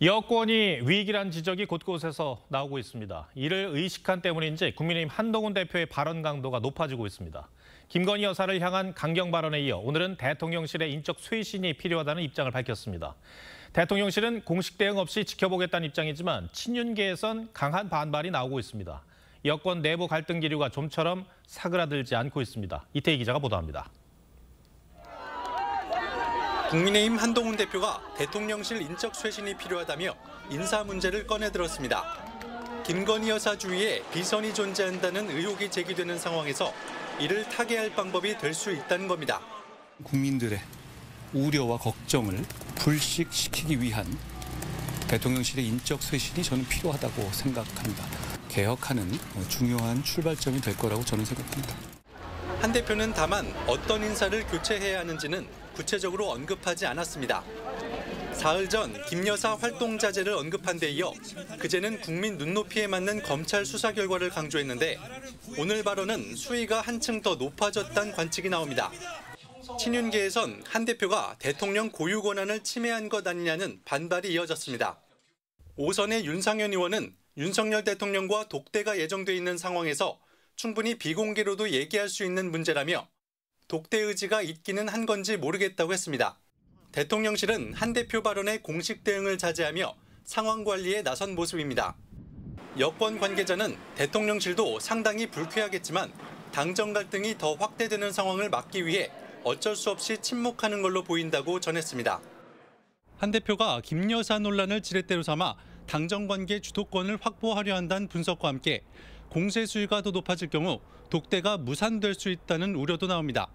여권이 위기란 지적이 곳곳에서 나오고 있습니다. 이를 의식한 때문인지 국민의힘 한동훈 대표의 발언 강도가 높아지고 있습니다. 김건희 여사를 향한 강경 발언에 이어 오늘은 대통령실의 인적 쇄신이 필요하다는 입장을 밝혔습니다. 대통령실은 공식 대응 없이 지켜보겠다는 입장이지만 친윤계에선 강한 반발이 나오고 있습니다. 여권 내부 갈등 기류가 좀처럼 사그라들지 않고 있습니다. 이태희 기자가 보도합니다. 국민의힘 한동훈 대표가 대통령실 인적 쇄신이 필요하다며 인사 문제를 꺼내들었습니다. 김건희 여사 주위에 비선이 존재한다는 의혹이 제기되는 상황에서 이를 타개할 방법이 될 수 있다는 겁니다. 국민들의 우려와 걱정을 불식시키기 위한 대통령실의 인적 쇄신이 저는 필요하다고 생각합니다. 개혁하는 중요한 출발점이 될 거라고 저는 생각합니다. 한 대표는 다만 어떤 인사를 교체해야 하는지는 구체적으로 언급하지 않았습니다. 사흘 전 김 여사 활동 자제를 언급한 데 이어 그제는 국민 눈높이에 맞는 검찰 수사 결과를 강조했는데 오늘 발언은 수위가 한층 더 높아졌다는 관측이 나옵니다. 친윤계에선 한 대표가 대통령 고유 권한을 침해한 것 아니냐는 반발이 이어졌습니다. 오선의 윤상현 의원은 윤석열 대통령과 독대가 예정돼 있는 상황에서 충분히 비공개로도 얘기할 수 있는 문제라며 독대 의지가 있기는 한 건지 모르겠다고 했습니다. 대통령실은 한 대표 발언에 공식 대응을 자제하며 상황 관리에 나선 모습입니다. 여권 관계자는 대통령실도 상당히 불쾌하겠지만 당정 갈등이 더 확대되는 상황을 막기 위해 어쩔 수 없이 침묵하는 걸로 보인다고 전했습니다. 한 대표가 김 여사 논란을 지렛대로 삼아 당정 관계 주도권을 확보하려 한다는 분석과 함께 공세 수위가 더 높아질 경우 독대가 무산될 수 있다는 우려도 나옵니다.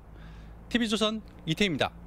TV조선 이태입니다.